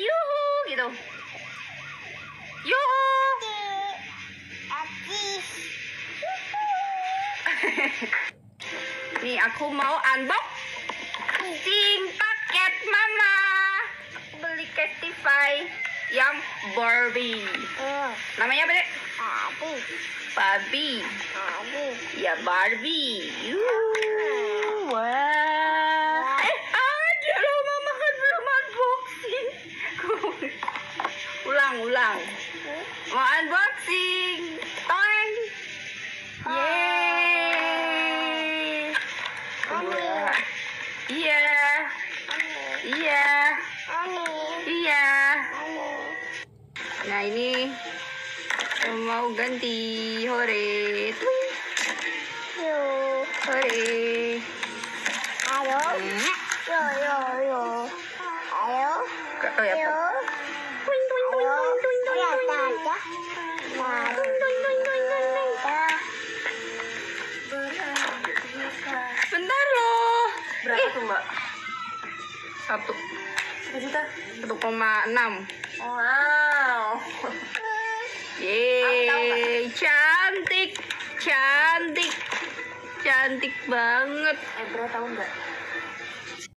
yuhu gitu. Yuhu. Nih aku mau unbox sing paket mama. Beli Castify yang Barbie. Uh. namanya apa deh Barbie. Barbie. Barbie ya Barbie. Yuh. wow ulang. Mau unboxing. Toeng. Yeay. Iya. Iya. Iya. Nah ini mau ganti hore. Hore. ayo, Hmm. yo, yo, yo. Ayo, Oh Berapa tuh mbak? Satu. Satu juta? 1,6. Wow. Yeay, cantik, cantik, cantik banget. Eh Bro tahu nggak?